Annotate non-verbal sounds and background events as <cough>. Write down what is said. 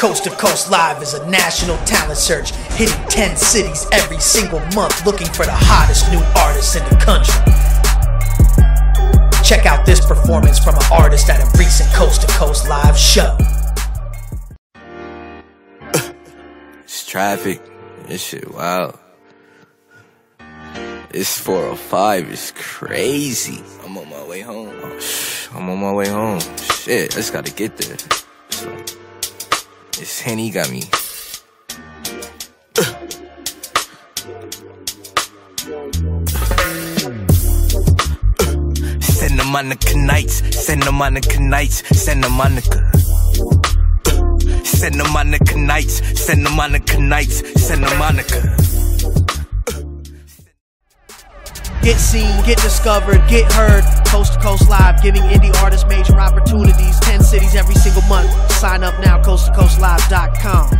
Coast to Coast Live is a national talent search, hitting 10 cities every single month, looking for the hottest new artists in the country. Check out this performance from an artist at a recent Coast to Coast Live show. <laughs> It's traffic. This shit wow. It's 405. It's crazy. I'm on my way home. Oh, I'm on my way home. Shit, I just gotta get there. This Henny got me. Send them on the nights, send them on the nights, send them on the Send them on the nights, send them on the nights, send them on the Get seen, get discovered, get heard. Coast to Coast Live, giving indie artists major Sign up now, coasttocoastlive.com.